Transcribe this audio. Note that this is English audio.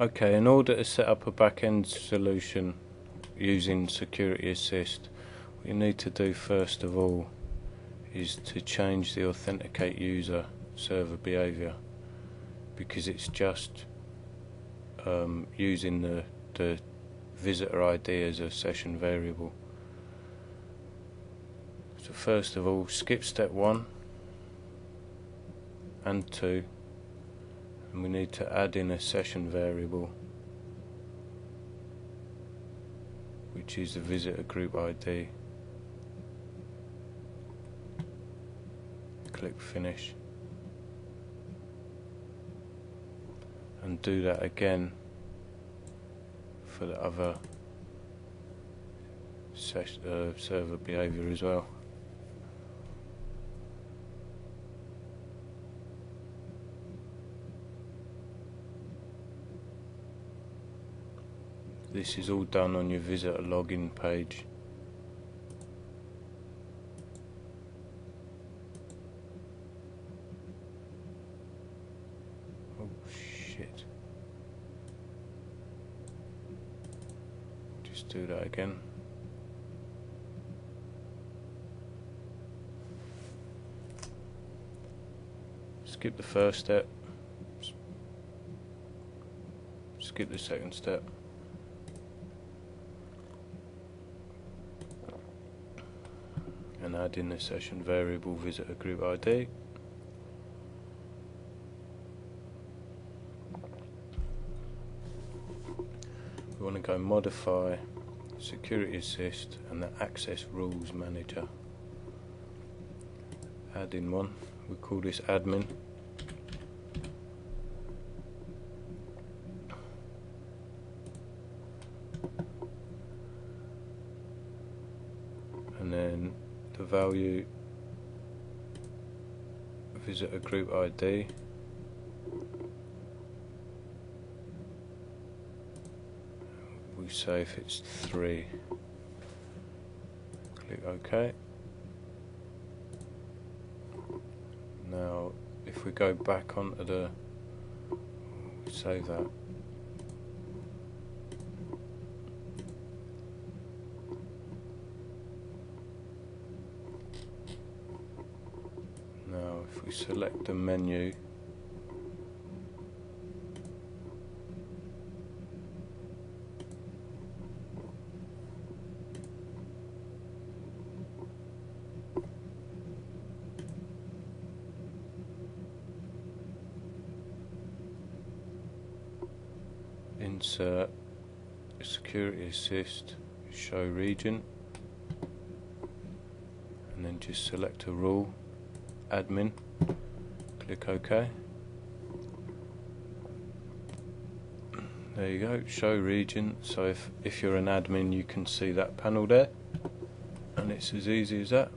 Okay, in order to set up a back-end solution using Security Assist, what you need to do first of all is to change the authenticate user server behavior because it's just um, using the, the visitor ID as a session variable. So first of all, skip step one and two and we need to add in a session variable which is the visitor group ID click finish. And do that again for the other uh, server behavior as well This is all done on your visitor login page. Oh shit. Just do that again. Skip the first step. Skip the second step. And add in the session variable visitor group ID. We want to go modify security assist and the access rules manager. Add in one, we call this admin. and then the value visitor group ID we say if it's 3 click OK. Now if we go back onto the save that if we select the menu. Insert security assist show region and then just select a rule admin. Click OK. There you go. Show region so if if you're an admin you can see that panel there. And it's as easy as that